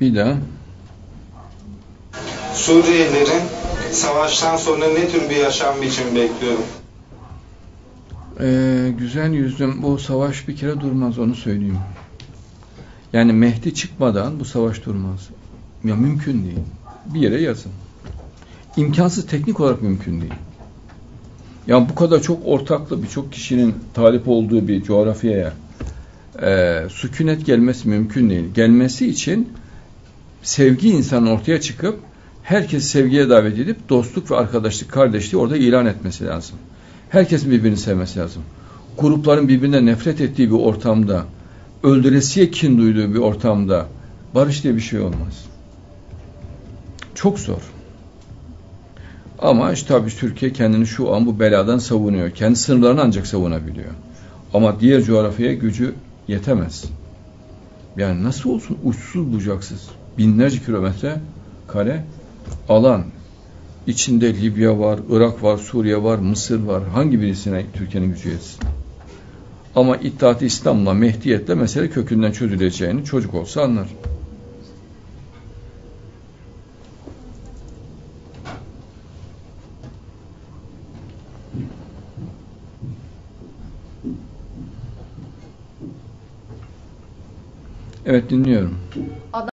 Bir daha. Suriyelilerin savaştan sonra ne tür bir yaşam biçimi bekliyorum? Ee, güzel yüzüm bu savaş bir kere durmaz onu söyleyeyim. Yani Mehdi çıkmadan bu savaş durmaz. Ya mümkün değil. Bir yere yazın. İmkansız teknik olarak mümkün değil. Ya bu kadar çok ortaklı birçok kişinin talip olduğu bir coğrafyaya e, sükunet gelmesi mümkün değil. Gelmesi için sevgi insanın ortaya çıkıp herkes sevgiye davet edip dostluk ve arkadaşlık, kardeşliği orada ilan etmesi lazım. Herkesin birbirini sevmesi lazım. Grupların birbirine nefret ettiği bir ortamda, öldüresiye kin duyduğu bir ortamda barış diye bir şey olmaz. Çok zor. Ama işte tabii Türkiye kendini şu an bu beladan savunuyor. Kendi sınırlarını ancak savunabiliyor. Ama diğer coğrafyaya gücü yetemez. Yani nasıl olsun uçsuz bucaksız binlerce kilometre kare alan içinde Libya var, Irak var, Suriye var, Mısır var. Hangi birisine Türkiye'nin gücü yetsin? Ama İttihat-ı İslam'la, Mehdiyetle mesele kökünden çözüleceğini çocuk olsa anlar. Evet dinliyorum.